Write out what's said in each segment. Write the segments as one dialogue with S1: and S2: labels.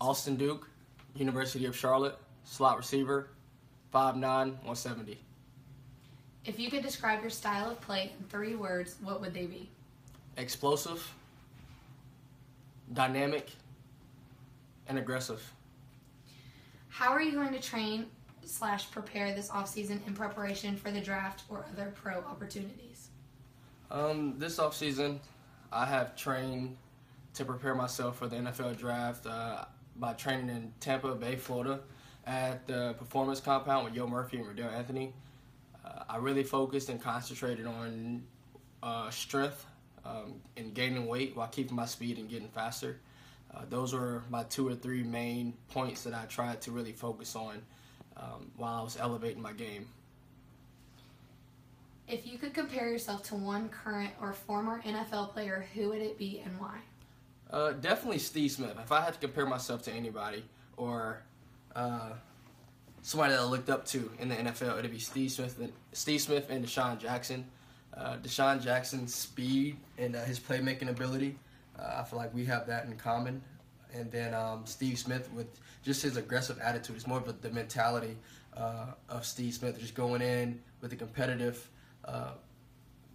S1: Austin Duke, University of Charlotte, slot receiver, 5'9", 170.
S2: If you could describe your style of play in three words, what would they be?
S1: Explosive, dynamic, and aggressive.
S2: How are you going to train slash prepare this offseason in preparation for the draft or other pro opportunities?
S1: Um, this offseason, I have trained to prepare myself for the NFL draft uh, by training in Tampa Bay, Florida, at the Performance Compound with Yo Murphy and Reidel Anthony. Uh, I really focused and concentrated on uh, strength um, and gaining weight while keeping my speed and getting faster. Uh, those were my two or three main points that I tried to really focus on um, while I was elevating my game.
S2: If you could compare yourself to one current or former NFL player, who would it be and why?
S1: Uh, definitely Steve Smith. If I had to compare myself to anybody or uh, somebody that I looked up to in the NFL, it'd be Steve Smith and Steve Smith and DeSean Jackson. Uh, DeSean Jackson's speed and uh, his playmaking ability, uh, I feel like we have that in common. And then um, Steve Smith with just his aggressive attitude. It's more of the mentality uh, of Steve Smith, just going in with a competitive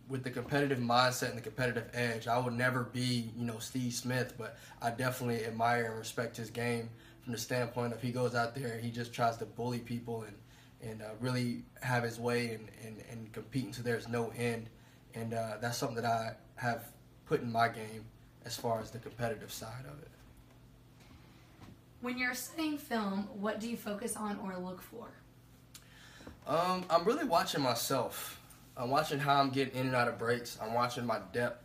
S1: with the competitive mindset and the competitive edge. I would never be, you know, Steve Smith, but I definitely admire and respect his game from the standpoint of he goes out there and he just tries to bully people and and uh, really have his way and, and, and compete until there's no end. And uh, that's something that I have put in my game as far as the competitive side of it.
S2: When you're studying film, what do you focus on or look for?
S1: Um, I'm really watching myself. I'm watching how I'm getting in and out of breaks. I'm watching my depth.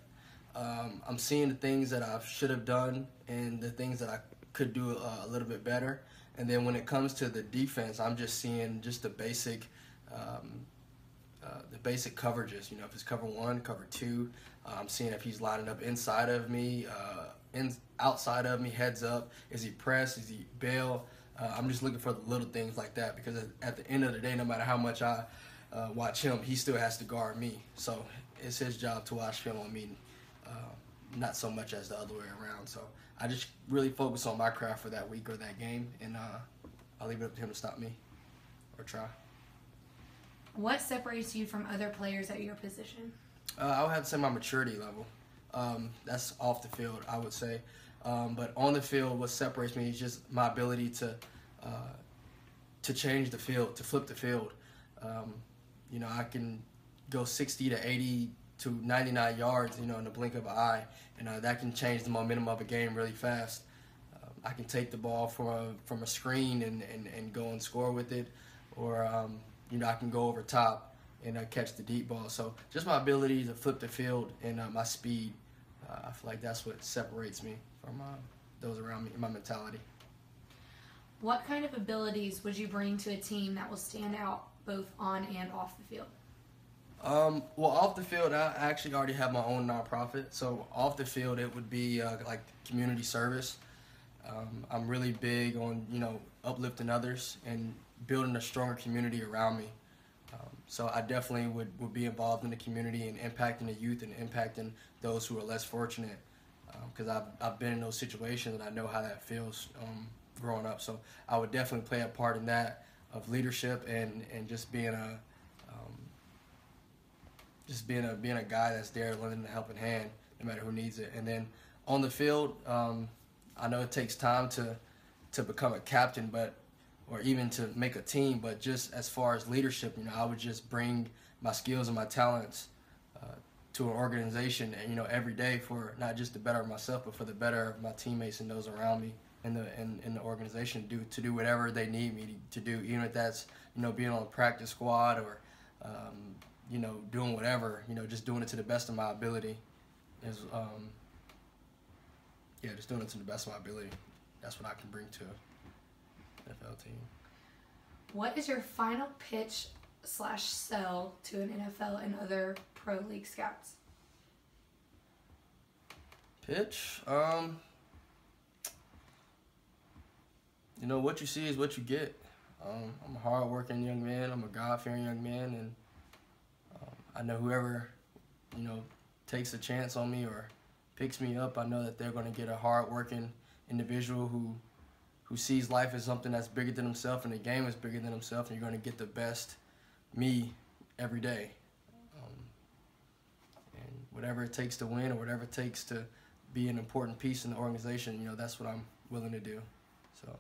S1: Um, I'm seeing the things that I should have done and the things that I could do uh, a little bit better. And then when it comes to the defense, I'm just seeing just the basic, um, uh, the basic coverages. You know, if it's cover one, cover two. Uh, I'm seeing if he's lining up inside of me, uh, in outside of me, heads up. Is he press? Is he bail? Uh, I'm just looking for the little things like that because at the end of the day, no matter how much I uh, watch him, he still has to guard me. So it's his job to watch film on me, uh, not so much as the other way around. So I just really focus on my craft for that week or that game, and uh, I'll leave it up to him to stop me or try.
S2: What separates you from other players at your position?
S1: Uh, I would have to say my maturity level. Um, that's off the field, I would say. Um, but on the field, what separates me is just my ability to uh, to change the field, to flip the field. Um, you know, I can go 60 to 80 to 99 yards, you know, in the blink of an eye, and uh, that can change the momentum of a game really fast. Um, I can take the ball from a, from a screen and, and, and go and score with it, or, um, you know, I can go over top and uh, catch the deep ball. So just my ability to flip the field and uh, my speed, uh, I feel like that's what separates me from uh, those around me, my mentality.
S2: What kind of abilities would you bring to a team that will stand out both on and off the field?
S1: Um, well, off the field, I actually already have my own nonprofit. So off the field, it would be uh, like community service. Um, I'm really big on you know uplifting others and building a stronger community around me. Um, so I definitely would, would be involved in the community and impacting the youth and impacting those who are less fortunate. Because um, I've, I've been in those situations and I know how that feels um, growing up. So I would definitely play a part in that of leadership and, and just being a um, just being a being a guy that's there lending a helping hand no matter who needs it. And then on the field, um, I know it takes time to to become a captain, but or even to make a team. But just as far as leadership, you know, I would just bring my skills and my talents uh, to an organization, and you know, every day for not just the better of myself, but for the better of my teammates and those around me in the in, in the organization do to do whatever they need me to, do, even if that's you know being on a practice squad or um, you know doing whatever, you know, just doing it to the best of my ability. Is um, yeah, just doing it to the best of my ability. That's what I can bring to an NFL team.
S2: What is your final pitch slash sell to an NFL and other pro league scouts?
S1: Pitch, um, you know what you see is what you get. Um, I'm a hardworking young man. I'm a God-fearing young man, and um, I know whoever, you know, takes a chance on me or picks me up, I know that they're going to get a hardworking individual who who sees life as something that's bigger than himself and the game is bigger than himself, and you're going to get the best me every day. Um, and whatever it takes to win, or whatever it takes to be an important piece in the organization, you know, that's what I'm willing to do. So.